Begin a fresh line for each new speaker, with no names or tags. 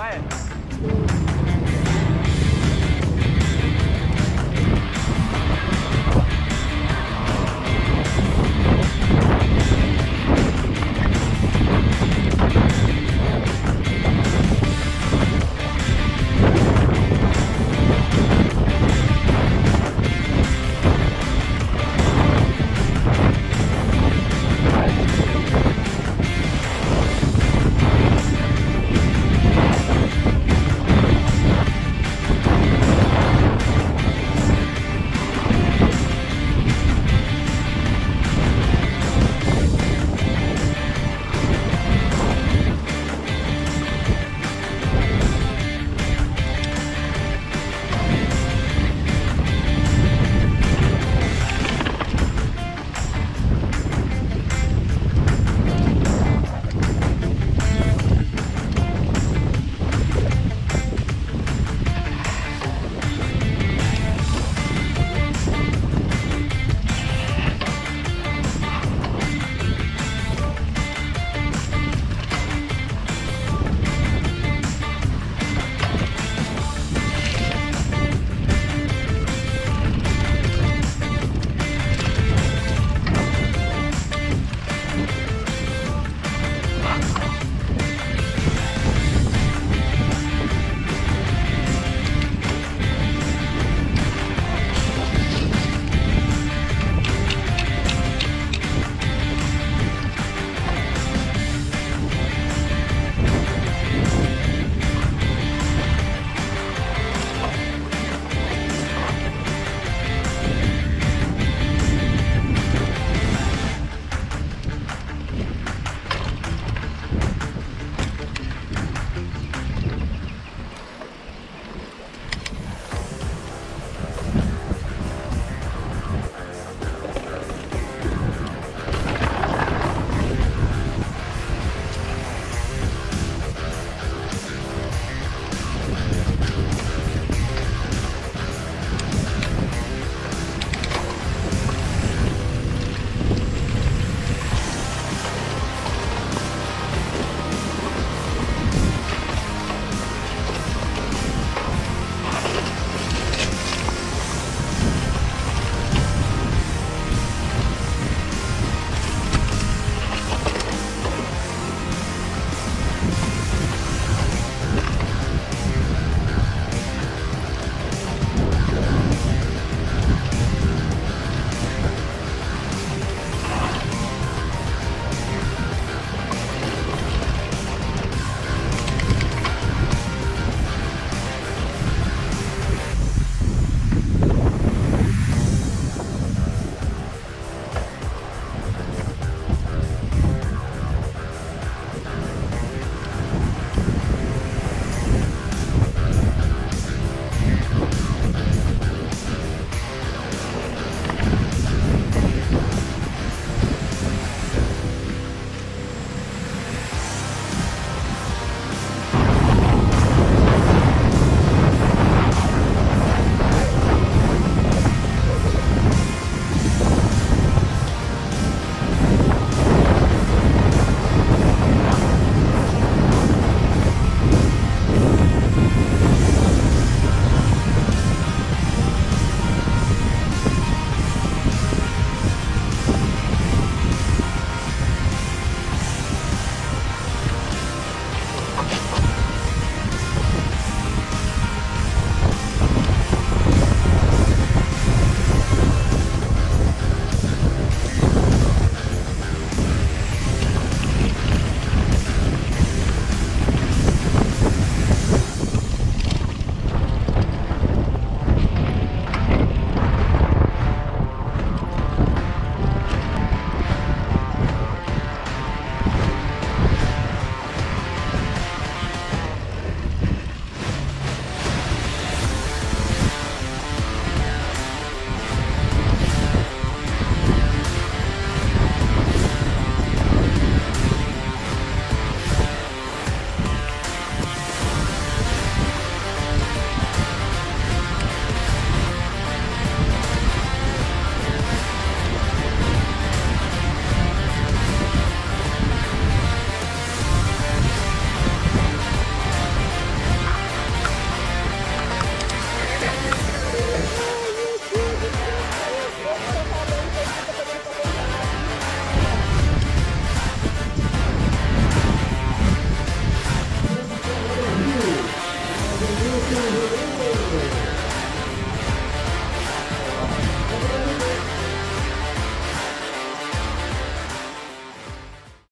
Ryan.